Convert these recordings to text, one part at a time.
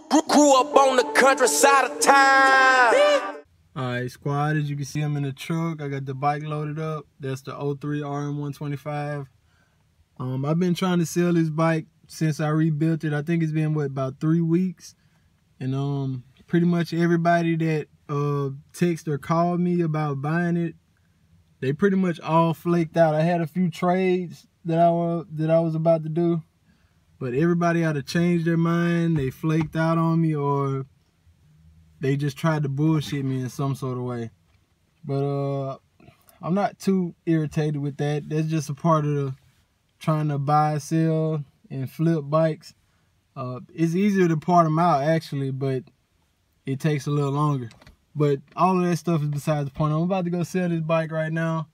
Grew up on the countryside of town. Alright, squad, as you can see, I'm in the truck. I got the bike loaded up. That's the 03 RM125. Um, I've been trying to sell this bike since I rebuilt it. I think it's been, what, about three weeks? And um, pretty much everybody that uh, text or called me about buying it, they pretty much all flaked out. I had a few trades that I, that I was about to do but everybody had to change their mind. They flaked out on me or they just tried to bullshit me in some sort of way. But uh, I'm not too irritated with that. That's just a part of the trying to buy, sell, and flip bikes. Uh, it's easier to part them out actually, but it takes a little longer. But all of that stuff is besides the point. I'm about to go sell this bike right now.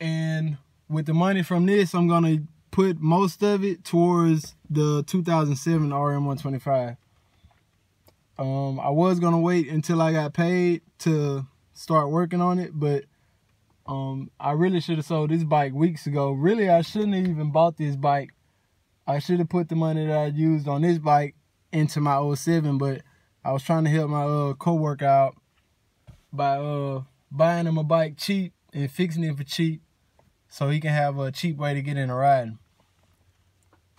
And with the money from this, I'm gonna put most of it towards the 2007 RM125. Um, I was gonna wait until I got paid to start working on it, but um, I really should have sold this bike weeks ago. Really, I shouldn't have even bought this bike. I should have put the money that I used on this bike into my 07, but I was trying to help my uh, co-worker out by uh, buying him a bike cheap and fixing it for cheap so he can have a cheap way to get in a ride.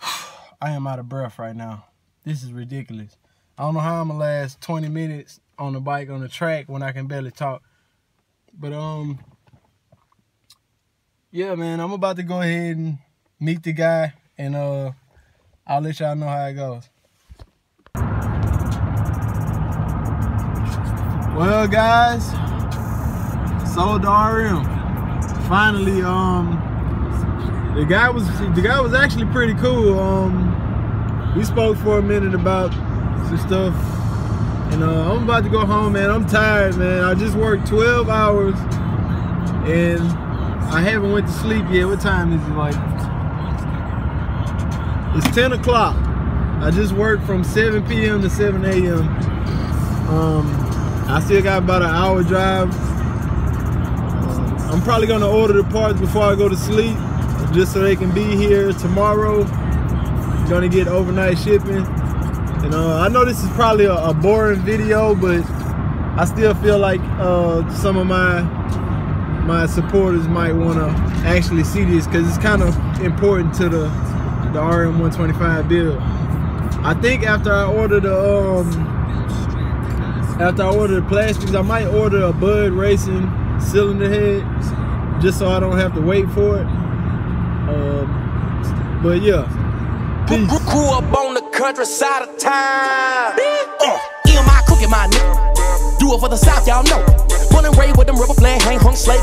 I am out of breath right now. This is ridiculous. I don't know how I'm gonna last 20 minutes on the bike on the track when I can barely talk. But um yeah man, I'm about to go ahead and meet the guy and uh I'll let y'all know how it goes. Well guys, sold the RM. Finally um the guy was the guy was actually pretty cool. Um, we spoke for a minute about some stuff, and uh, I'm about to go home, man. I'm tired, man. I just worked 12 hours, and I haven't went to sleep yet. What time is it? Like it's 10 o'clock. I just worked from 7 p.m. to 7 a.m. Um, I still got about an hour drive. I'm probably gonna order the parts before I go to sleep just so they can be here tomorrow. Gonna get overnight shipping. And uh, I know this is probably a, a, boring video, but I still feel like uh, some of my my supporters might want to actually see this because it's kind of important to the the RM125 build. I think after I order the um after I order the plastics, I might order a Bud Racing cylinder head just so I don't have to wait for it. Um, but yeah, peace. Grew up on the countryside of town. Uh, my cookie, my nigga. Do it for the South, y'all know. Born and raised with them rubber flag, hang hung slave.